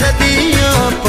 de ti